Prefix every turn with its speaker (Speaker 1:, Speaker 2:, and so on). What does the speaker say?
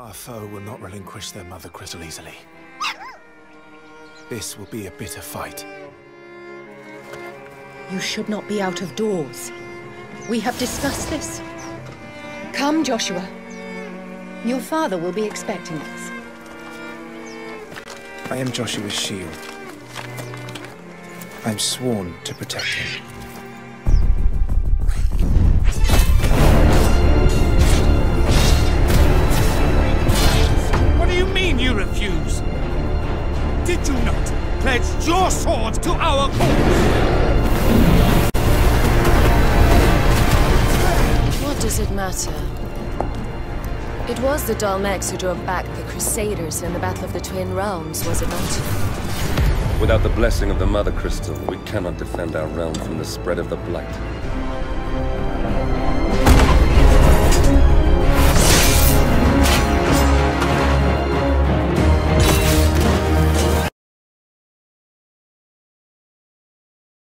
Speaker 1: Our foe will not relinquish their mother crystal easily. This will be a bitter fight.
Speaker 2: You should not be out of doors. We have discussed this. Come, Joshua. Your father will be expecting us.
Speaker 1: I am Joshua's shield. I'm sworn to protect him.
Speaker 3: Refuse? Did you not pledge your swords to our cause?
Speaker 4: What does it matter? It was the Dalmex who drove back the Crusaders in the Battle of the Twin Realms, was it not?
Speaker 5: Without the blessing of the Mother Crystal, we cannot defend our realm from the spread of the Blight.